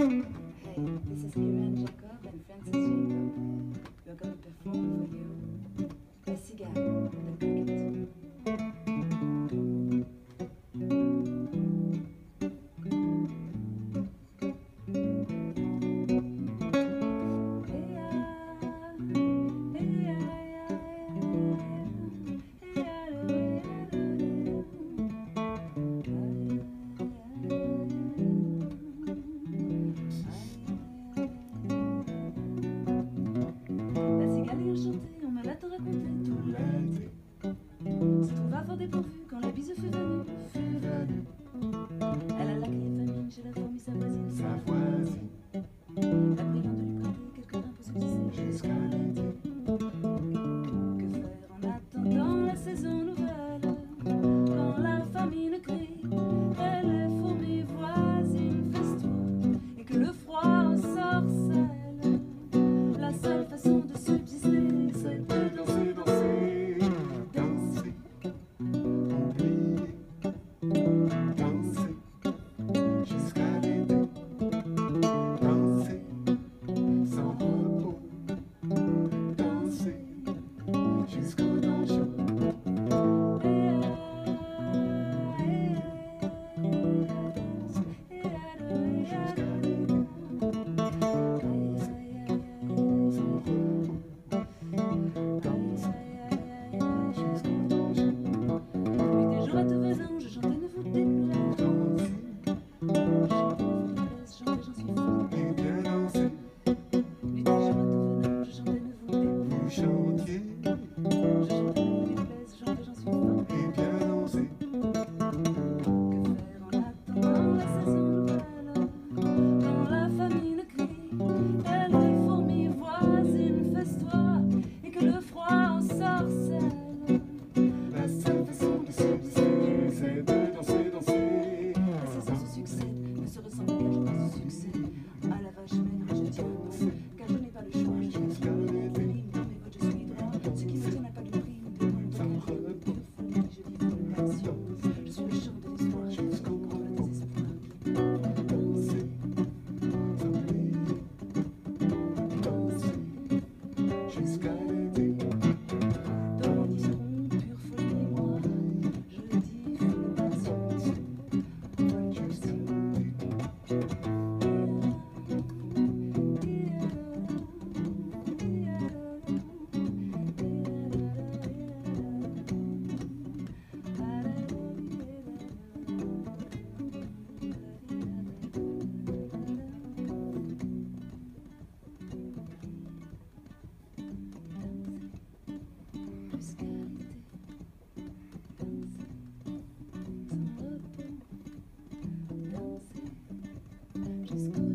Hey, this is Irene Jacob and Francis Jacob. We're going to perform for you dépourvu quand la bise fut fut venue. She's got just go.